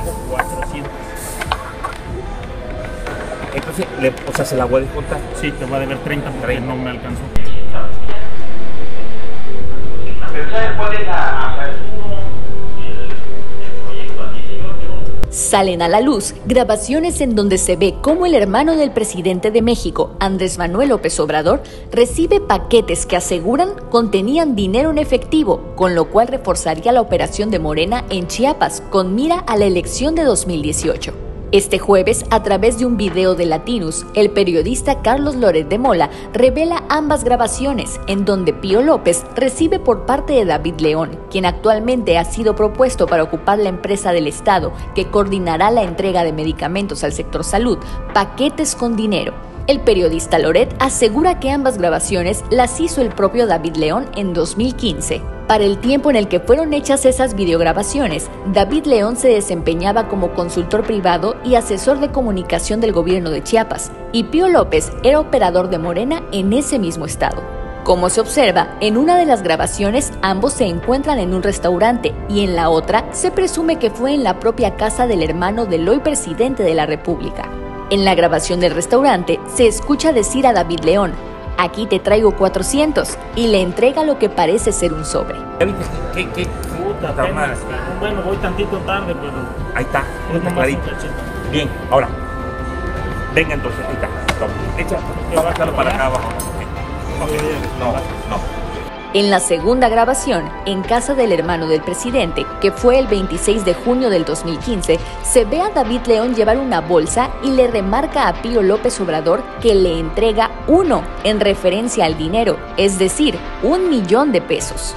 traigo 400. Entonces, le, o sea, se la voy a descontar. Sí, te voy a deber 30 porque no me alcanzó. Salen a la luz grabaciones en donde se ve cómo el hermano del presidente de México, Andrés Manuel López Obrador, recibe paquetes que aseguran contenían dinero en efectivo, con lo cual reforzaría la operación de Morena en Chiapas con mira a la elección de 2018. Este jueves, a través de un video de Latinus, el periodista Carlos Loret de Mola revela ambas grabaciones, en donde Pío López recibe por parte de David León, quien actualmente ha sido propuesto para ocupar la empresa del Estado que coordinará la entrega de medicamentos al sector salud, paquetes con dinero. El periodista Loret asegura que ambas grabaciones las hizo el propio David León en 2015. Para el tiempo en el que fueron hechas esas videograbaciones, David León se desempeñaba como consultor privado y asesor de comunicación del gobierno de Chiapas, y Pío López era operador de Morena en ese mismo estado. Como se observa, en una de las grabaciones ambos se encuentran en un restaurante y en la otra se presume que fue en la propia casa del hermano del hoy presidente de la República. En la grabación del restaurante se escucha decir a David León, aquí te traigo 400 y le entrega lo que parece ser un sobre. ¿Ya viste qué, qué, Puta, apenas, Bueno, voy tantito tarde, pero Ahí está, es está clarito. Bien, ahora. Venga entonces, ahí está. Toma, Echa, ¿Qué va a bájalo para acá abajo. No, no. En la segunda grabación, en casa del hermano del presidente, que fue el 26 de junio del 2015, se ve a David León llevar una bolsa y le remarca a Pío López Obrador que le entrega uno en referencia al dinero, es decir, un millón de pesos.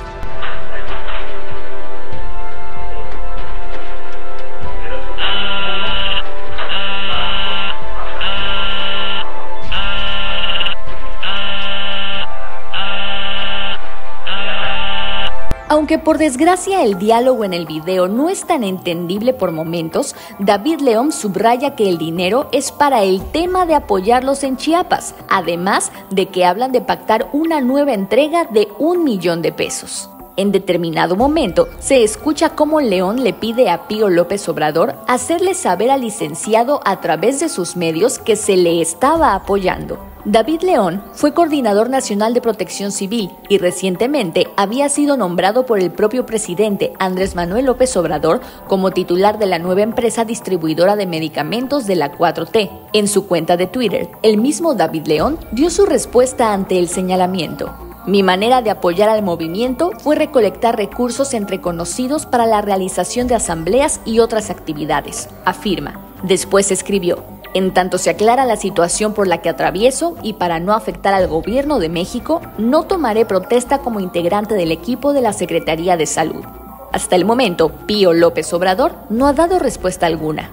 Aunque por desgracia el diálogo en el video no es tan entendible por momentos, David León subraya que el dinero es para el tema de apoyarlos en Chiapas, además de que hablan de pactar una nueva entrega de un millón de pesos. En determinado momento se escucha cómo León le pide a Pío López Obrador hacerle saber al licenciado a través de sus medios que se le estaba apoyando. David León fue coordinador nacional de protección civil y recientemente había sido nombrado por el propio presidente Andrés Manuel López Obrador como titular de la nueva empresa distribuidora de medicamentos de la 4T. En su cuenta de Twitter, el mismo David León dio su respuesta ante el señalamiento. Mi manera de apoyar al movimiento fue recolectar recursos entre conocidos para la realización de asambleas y otras actividades, afirma. Después escribió, en tanto se aclara la situación por la que atravieso y para no afectar al gobierno de México, no tomaré protesta como integrante del equipo de la Secretaría de Salud. Hasta el momento, Pío López Obrador no ha dado respuesta alguna.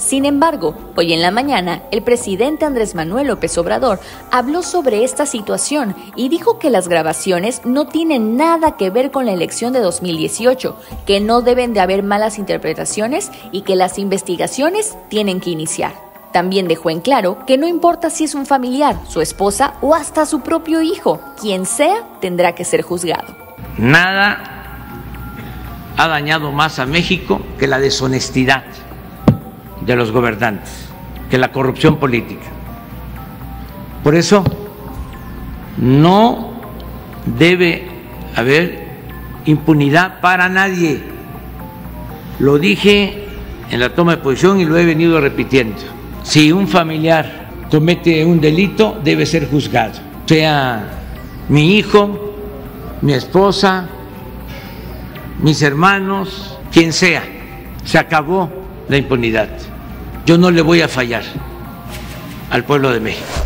Sin embargo, hoy en la mañana, el presidente Andrés Manuel López Obrador habló sobre esta situación y dijo que las grabaciones no tienen nada que ver con la elección de 2018, que no deben de haber malas interpretaciones y que las investigaciones tienen que iniciar. También dejó en claro que no importa si es un familiar, su esposa o hasta su propio hijo, quien sea tendrá que ser juzgado. Nada ha dañado más a México que la deshonestidad de los gobernantes, que la corrupción política. Por eso no debe haber impunidad para nadie. Lo dije en la toma de posición y lo he venido repitiendo. Si un familiar comete un delito, debe ser juzgado, sea mi hijo, mi esposa, mis hermanos, quien sea. Se acabó la impunidad. Yo no le voy a fallar al pueblo de México.